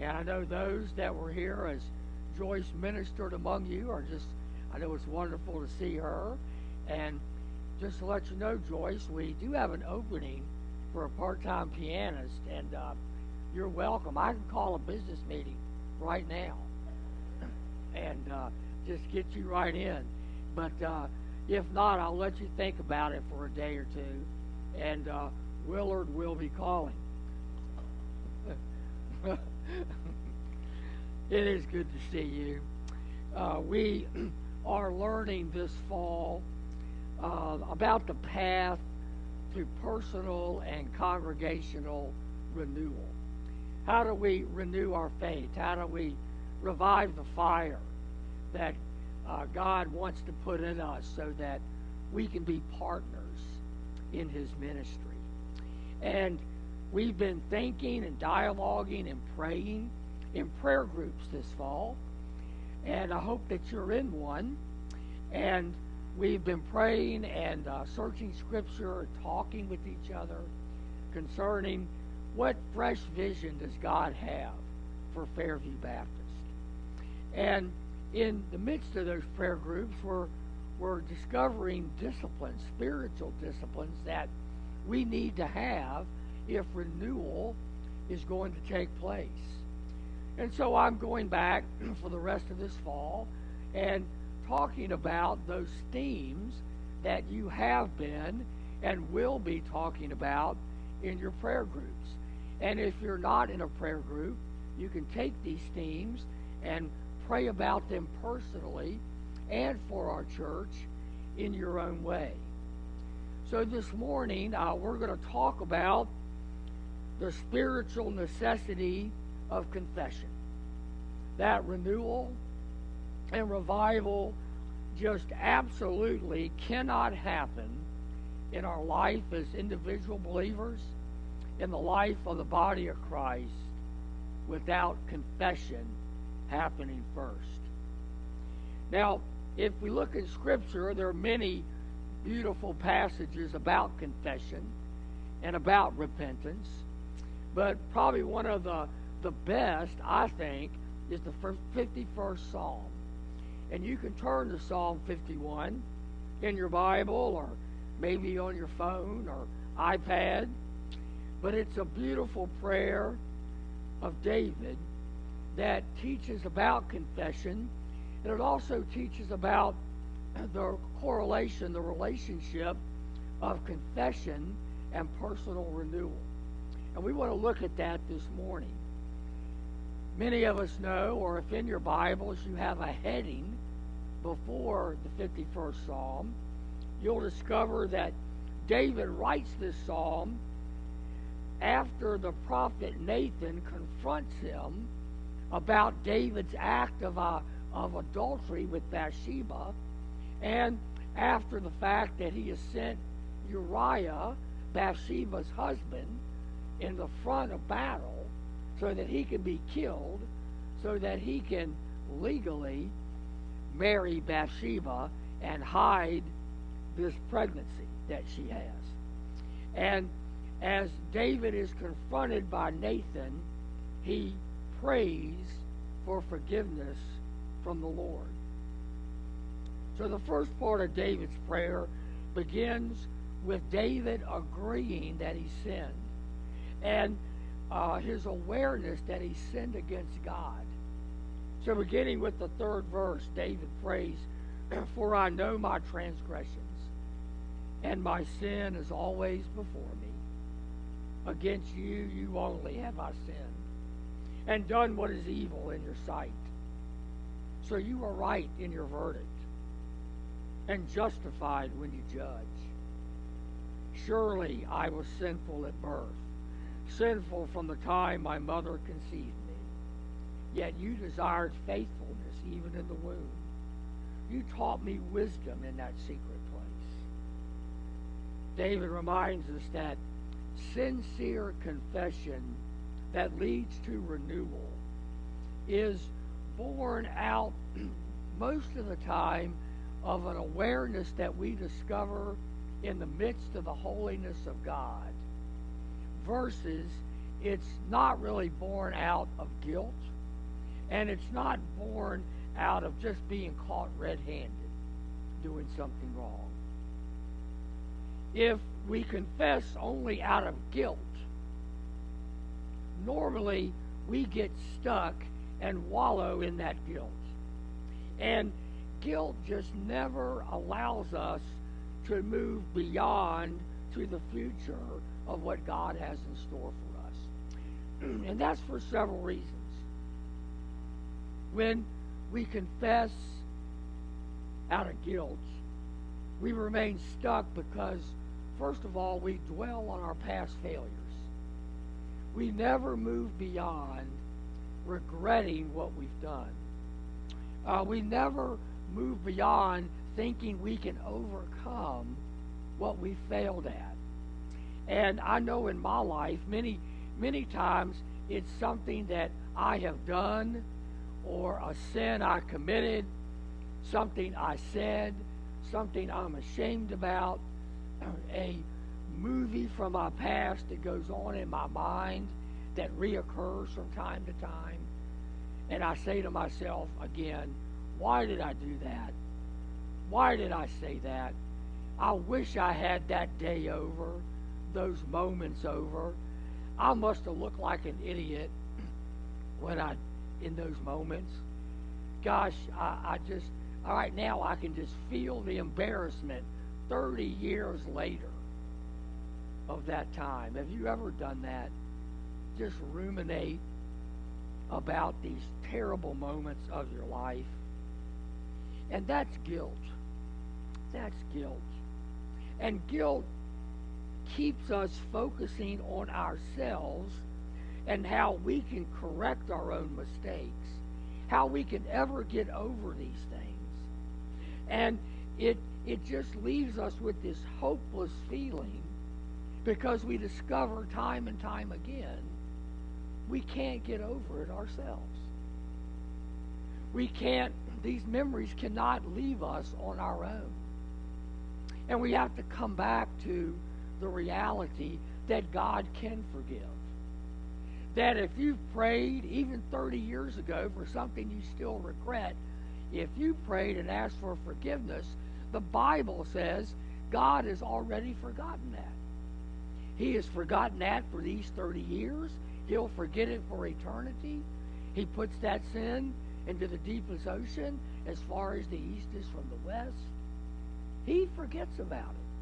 And I know those that were here as Joyce ministered among you are just, I know it's wonderful to see her. And just to let you know, Joyce, we do have an opening for a part time pianist, and uh, you're welcome. I can call a business meeting right now and uh, just get you right in. But uh, if not, I'll let you think about it for a day or two, and uh, Willard will be calling. it is good to see you. Uh, we are learning this fall uh, about the path to personal and congregational renewal. How do we renew our faith? How do we revive the fire that uh, God wants to put in us so that we can be partners in His ministry? And we've been thinking and dialoguing and praying in prayer groups this fall. And I hope that you're in one. And we've been praying and uh, searching Scripture and talking with each other concerning what fresh vision does God have for Fairview Baptist. And in the midst of those prayer groups, we're, we're discovering disciplines, spiritual disciplines that we need to have if renewal is going to take place. And so I'm going back for the rest of this fall and talking about those themes that you have been and will be talking about in your prayer groups. And if you're not in a prayer group, you can take these themes and pray about them personally and for our church in your own way. So this morning, uh, we're going to talk about the spiritual necessity of confession. That renewal and revival just absolutely cannot happen in our life as individual believers, in the life of the body of Christ, without confession happening first. Now, if we look at Scripture, there are many beautiful passages about confession and about repentance, but probably one of the, the best, I think, is the 51st Psalm. And you can turn to Psalm 51 in your Bible or maybe on your phone or iPad. But it's a beautiful prayer of David that teaches about confession, and it also teaches about the correlation, the relationship of confession and personal renewal. And we want to look at that this morning. Many of us know, or if in your Bibles you have a heading before the 51st Psalm, you'll discover that David writes this psalm after the prophet Nathan confronts him about David's act of, uh, of adultery with Bathsheba, and after the fact that he has sent Uriah, Bathsheba's husband, in the front of battle so that he can be killed, so that he can legally marry Bathsheba and hide this pregnancy that she has. And as David is confronted by Nathan, he prays for forgiveness from the Lord. So the first part of David's prayer begins with David agreeing that he sinned and uh, his awareness that he sinned against God. So beginning with the third verse, David prays, For I know my transgressions, and my sin is always before me. Against you, you only have I sinned and done what is evil in your sight. So you are right in your verdict and justified when you judge. Surely I was sinful at birth, sinful from the time my mother conceived me. Yet you desired faithfulness even in the womb. You taught me wisdom in that secret place. David reminds us that sincere confession that leads to renewal is born out most of the time of an awareness that we discover in the midst of the holiness of God versus it's not really born out of guilt, and it's not born out of just being caught red handed doing something wrong. If we confess only out of guilt, normally we get stuck and wallow in that guilt. And guilt just never allows us to move beyond to the future of what God has in store for us. and that's for several reasons. When we confess out of guilt, we remain stuck because, first of all, we dwell on our past failures. We never move beyond regretting what we've done. Uh, we never move beyond thinking we can overcome what we failed at. And I know in my life, many, many times, it's something that I have done or a sin I committed, something I said, something I'm ashamed about, a movie from my past that goes on in my mind that reoccurs from time to time. And I say to myself again, why did I do that? Why did I say that? I wish I had that day over, those moments over. I must have looked like an idiot when I, in those moments. Gosh, I, I just, all right, now I can just feel the embarrassment 30 years later of that time. Have you ever done that? Just ruminate about these terrible moments of your life. And that's guilt. That's guilt. And guilt keeps us focusing on ourselves and how we can correct our own mistakes, how we can ever get over these things. And it it just leaves us with this hopeless feeling because we discover time and time again we can't get over it ourselves. We can't these memories cannot leave us on our own. And we have to come back to the reality that God can forgive. That if you've prayed even 30 years ago for something you still regret, if you prayed and asked for forgiveness, the Bible says God has already forgotten that. He has forgotten that for these 30 years. He'll forget it for eternity. He puts that sin into the deepest ocean as far as the east is from the west. He forgets about it.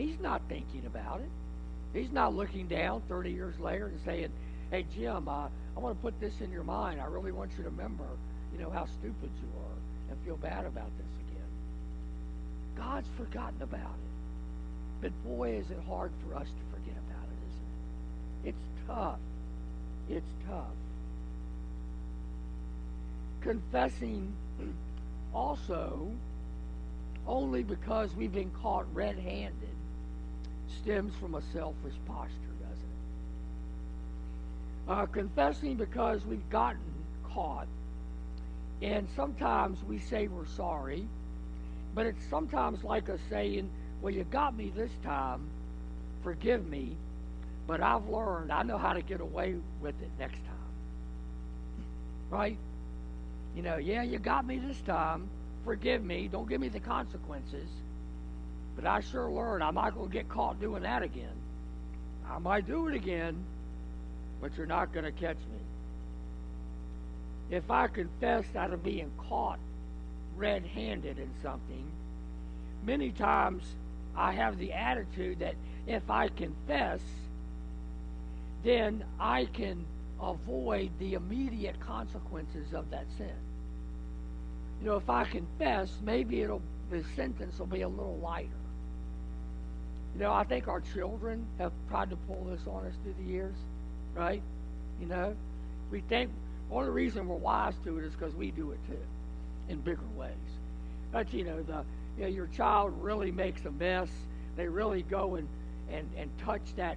He's not thinking about it. He's not looking down 30 years later and saying, hey, Jim, uh, I want to put this in your mind. I really want you to remember, you know, how stupid you are and feel bad about this again. God's forgotten about it. But boy, is it hard for us to forget about it, isn't it? It's tough. It's tough. Confessing also only because we've been caught red handed stems from a selfish posture, doesn't it? Uh, confessing because we've gotten caught. And sometimes we say we're sorry, but it's sometimes like us saying, Well, you got me this time, forgive me, but I've learned I know how to get away with it next time. Right? You know, yeah, you got me this time, forgive me. Don't give me the consequences. But I sure learned I'm not going to get caught doing that again. I might do it again, but you're not going to catch me. If I confess out of being caught red handed in something, many times I have the attitude that if I confess, then I can avoid the immediate consequences of that sin you know, if I confess, maybe it'll the sentence will be a little lighter. You know, I think our children have tried to pull this on us through the years, right? You know, we think one of the reasons we're wise to it is because we do it too, in bigger ways. But you know, the you know, your child really makes a mess. They really go and and and touch that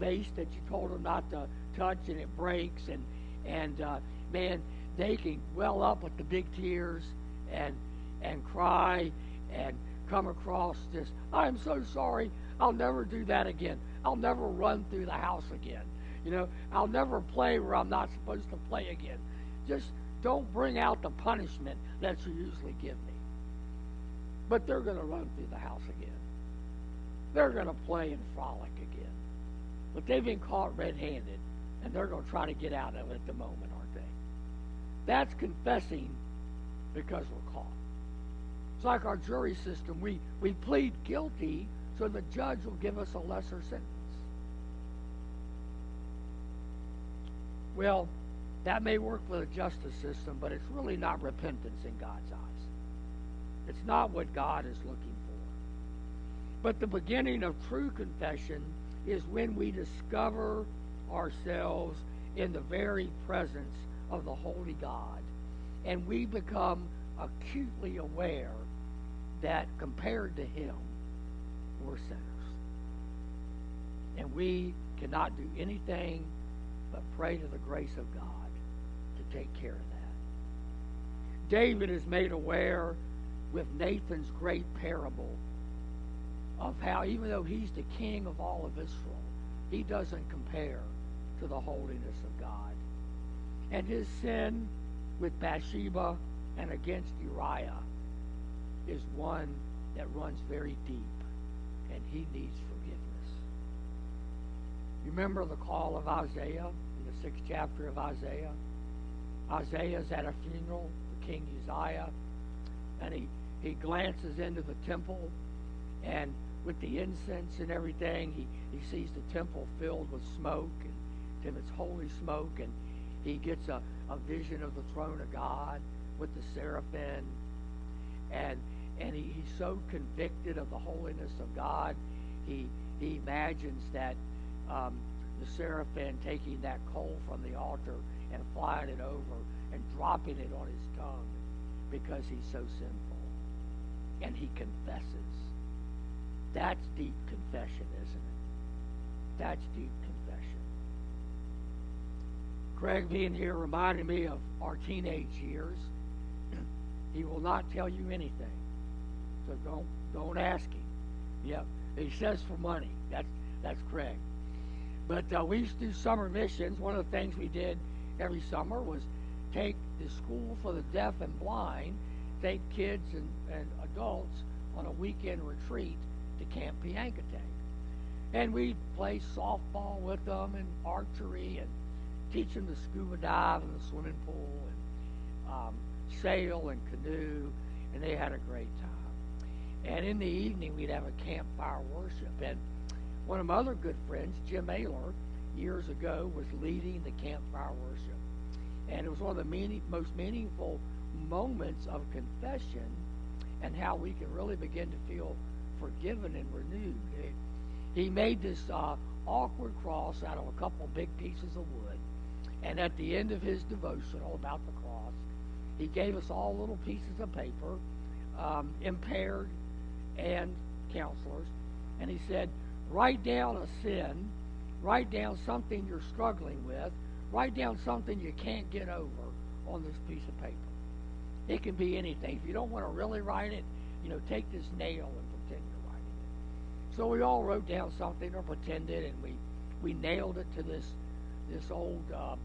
vase that you told them not to touch, and it breaks. And and uh, man, they can well up with the big tears and and cry and come across this i'm so sorry i'll never do that again i'll never run through the house again You know, I'll never play where I'm not supposed to play again. Just don't bring out the punishment that you usually give me. But they're going to run through the house again. They're going to play and frolic again. But they've been caught red handed, and they're going to try to get out of it at the moment, aren't they? That's confessing because we're caught. It's like our jury system. We, we plead guilty so the judge will give us a lesser sentence. Well, that may work for the justice system, but it's really not repentance in God's eyes. It's not what God is looking for. But the beginning of true confession is when we discover ourselves in the very presence of the Holy God and we become acutely aware that compared to Him, we're sinners. And we cannot do anything but pray to the grace of God to take care of that. David is made aware with Nathan's great parable of how, even though he's the king of all of Israel, he doesn't compare to the holiness of God. And his sin with Bathsheba and against Uriah is one that runs very deep, and he needs forgiveness. You remember the call of Isaiah in the sixth chapter of Isaiah? Isaiah's at a funeral for King Uzziah, and he, he glances into the temple, and with the incense and everything, he, he sees the temple filled with smoke, and it's holy smoke, and he gets a, a vision of the throne of God with the seraphim, and and he, he's so convicted of the holiness of God, he he imagines that um, the seraphim taking that coal from the altar and flying it over and dropping it on his tongue because he's so sinful, and he confesses. That's deep confession, isn't it? That's deep confession. Craig being here reminded me of our teenage years. He will not tell you anything. So don't don't ask him. Yep. He says for money. That's that's Craig. But uh, we used to do summer missions. One of the things we did every summer was take the school for the deaf and blind, take kids and, and adults on a weekend retreat to Camp Piankatank. And we'd play softball with them and archery and teach them to scuba dive in the swimming pool and um, sail and canoe, and they had a great time. And in the evening, we'd have a campfire worship. And one of my other good friends, Jim Ayler, years ago, was leading the campfire worship. And it was one of the meaning, most meaningful moments of confession and how we can really begin to feel forgiven and renewed. He made this uh, awkward cross out of a couple big pieces of wood. And at the end of his devotional about the cross, he gave us all little pieces of paper, um, impaired and counselors. And he said, write down a sin, write down something you're struggling with, write down something you can't get over on this piece of paper. It can be anything. If you don't want to really write it, you know, take this nail and pretend you're writing it. So we all wrote down something or pretended, and we, we nailed it to this this old uh,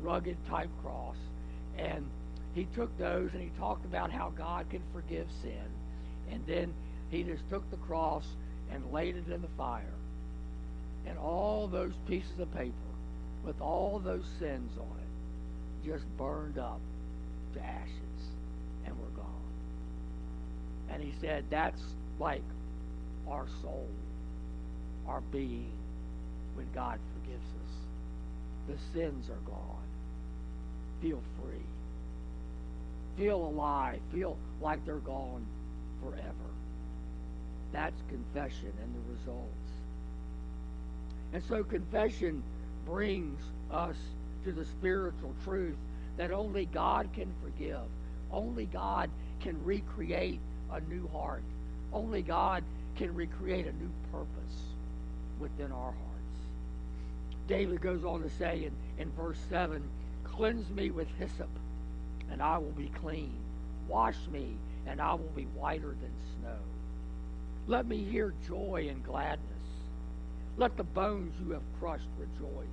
rugged type cross. And he took those and he talked about how God can forgive sin. And then he just took the cross and laid it in the fire. And all those pieces of paper with all those sins on it just burned up to ashes and were gone. And he said, that's like our soul, our being, when God forgives us. The sins are gone. Feel free. Feel alive. Feel like they're gone forever. That's confession and the results. And so confession brings us to the spiritual truth that only God can forgive. Only God can recreate a new heart. Only God can recreate a new purpose within our hearts. David goes on to say in, in verse 7 Cleanse me with hyssop, and I will be clean. Wash me, and I will be whiter than snow. Let me hear joy and gladness. Let the bones you have crushed rejoice.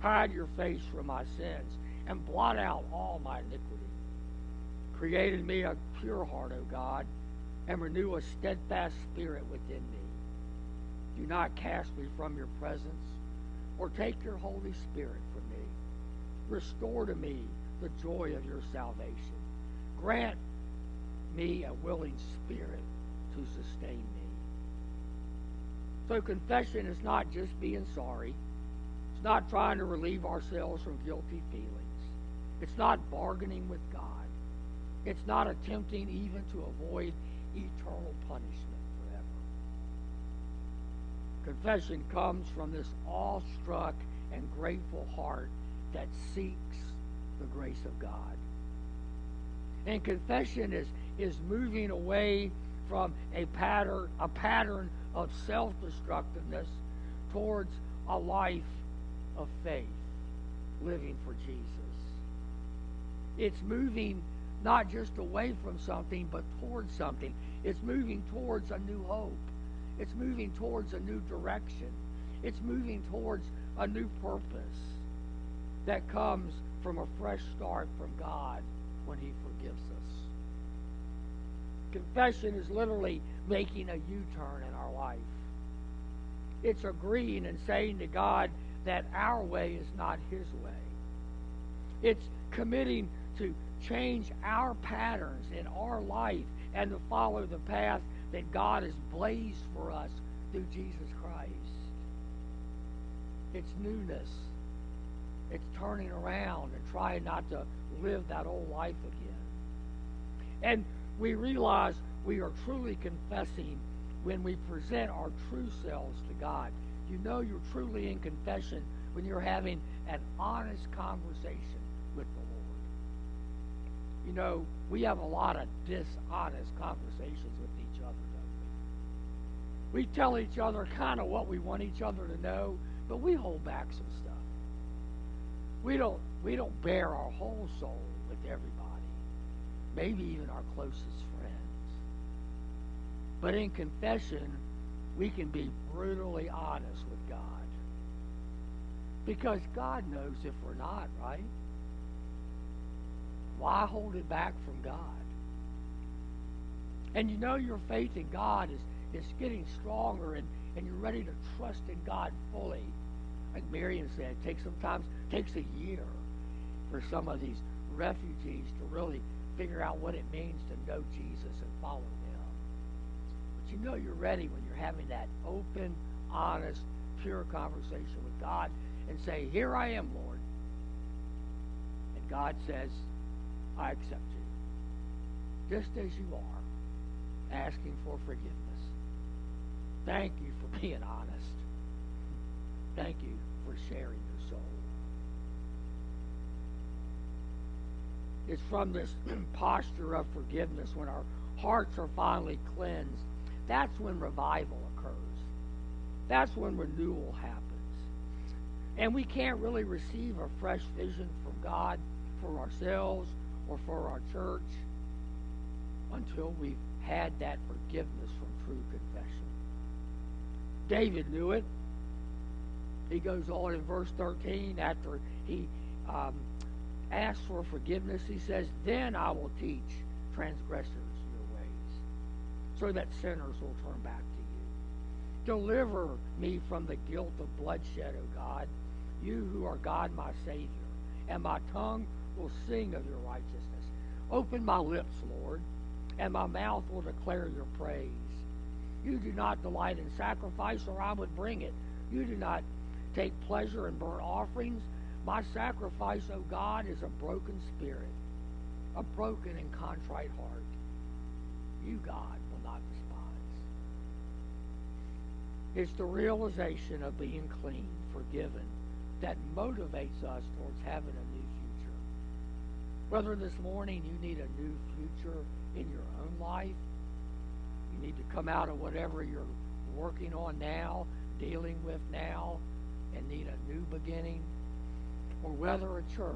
Hide your face from my sins and blot out all my iniquity. Create in me a pure heart, O God, and renew a steadfast spirit within me. Do not cast me from your presence or take your Holy Spirit from me. Restore to me the joy of your salvation. Grant me a willing spirit to sustain me. So confession is not just being sorry. It's not trying to relieve ourselves from guilty feelings. It's not bargaining with God. It's not attempting even to avoid eternal punishment forever. Confession comes from this awestruck and grateful heart that seeks the grace of God. And confession is, is moving away from a pattern, a pattern of self-destructiveness towards a life of faith, living for Jesus. It's moving not just away from something, but towards something. It's moving towards a new hope. It's moving towards a new direction. It's moving towards a new purpose that comes from a fresh start from God when He forgives us. Confession is literally making a U turn in our life. It's agreeing and saying to God that our way is not His way. It's committing to change our patterns in our life and to follow the path that God has blazed for us through Jesus Christ. It's newness. It's turning around and trying not to live that old life again. And we realize we are truly confessing when we present our true selves to God. You know you're truly in confession when you're having an honest conversation with the Lord. You know, we have a lot of dishonest conversations with each other, don't we? We tell each other kind of what we want each other to know, but we hold back some stuff. We don't we don't bare our whole soul with everybody. Maybe even our closest friends. but in confession, we can be brutally honest with God. Because God knows if we're not, right? Why hold it back from God? And you know your faith in God is, is getting stronger and, and you're ready to trust in God fully. Like Miriam said, it takes sometimes takes a year for some of these refugees to really figure out what it means to know Jesus and follow him. But you know you're ready when you're having that open, honest, pure conversation with God and say, Here I am, Lord. And God says, I accept you. Just as you are, asking for forgiveness. Thank you for being honest. Thank you for sharing your soul. It's from this posture of forgiveness when our hearts are finally cleansed that's when revival occurs. That's when renewal happens. And we can't really receive a fresh vision from God for ourselves or for our church until we've had that forgiveness from true confession. David knew it. He goes on in verse 13 after he um, asks for forgiveness. He says, Then I will teach transgressors your ways so that sinners will turn back to you. Deliver me from the guilt of bloodshed, O God, you who are God my Savior, and my tongue will sing of your righteousness. Open my lips, Lord, and my mouth will declare your praise. You do not delight in sacrifice, or I would bring it. You do not take pleasure in burnt offerings. My sacrifice, O God, is a broken spirit, a broken and contrite heart. You, God, will not despise. It's the realization of being clean, forgiven, that motivates us towards having a new future. Whether this morning you need a new future in your own life, you need to come out of whatever you're working on now, dealing with now, and need a new beginning, or whether a church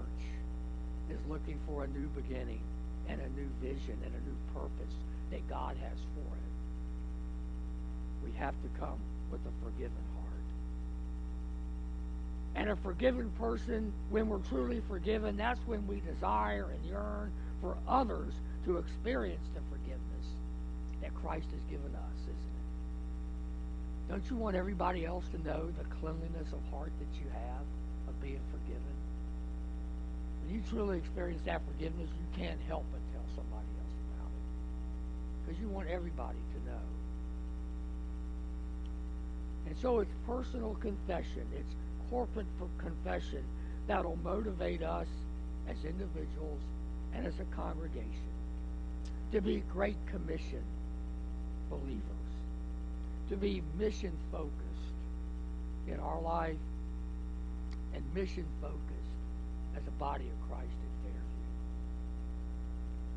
is looking for a new beginning and a new vision and a new purpose that God has for it. We have to come with a forgiven heart. And a forgiven person, when we're truly forgiven, that's when we desire and yearn for others to experience the forgiveness that Christ has given us? Don't you want everybody else to know the cleanliness of heart that you have of being forgiven? When you truly experience that forgiveness, you can't help but tell somebody else about it. Because you want everybody to know. And so it's personal confession. It's corporate confession that'll motivate us as individuals and as a congregation to be Great Commission believers, to be mission focused in our life and mission focused as a body of Christ at Fairview.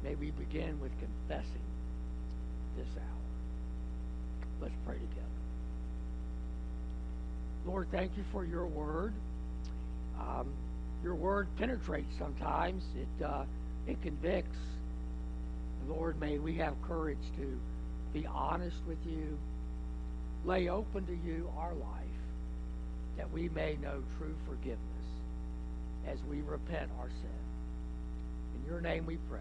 May we begin with confessing this hour. Let's pray together. Lord, thank you for your word. Um, your word penetrates sometimes. It uh, it convicts. Lord, may we have courage to be honest with you, lay open to you our life, that we may know true forgiveness as we repent our sin. In your name we pray.